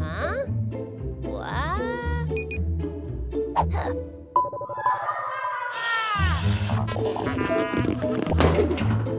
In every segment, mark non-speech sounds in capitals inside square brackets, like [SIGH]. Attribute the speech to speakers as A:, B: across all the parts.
A: 啊？我？啊 [LAUGHS]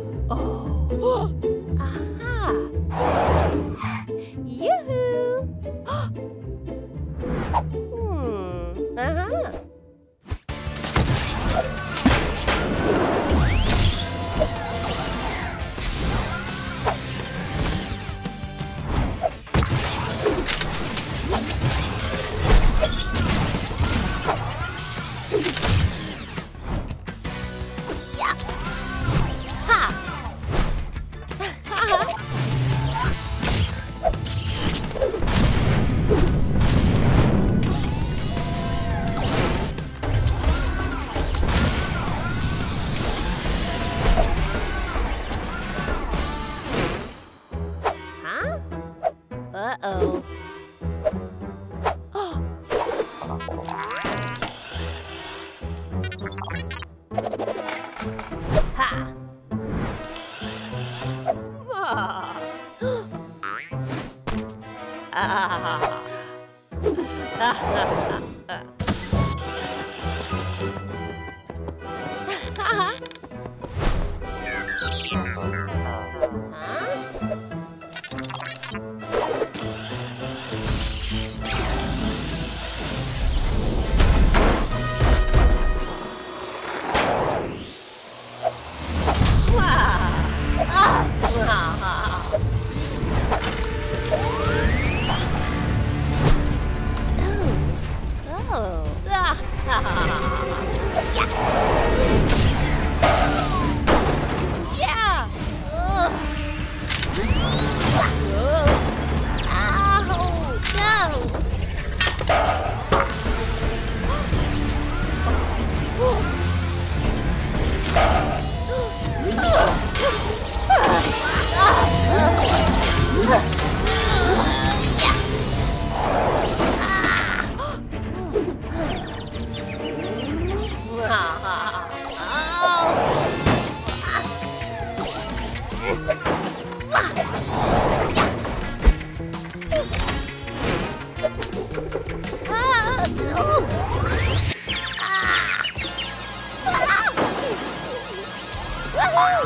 A: Uh-oh. ha! Ah. [LAUGHS] Huh?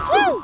A: Woo!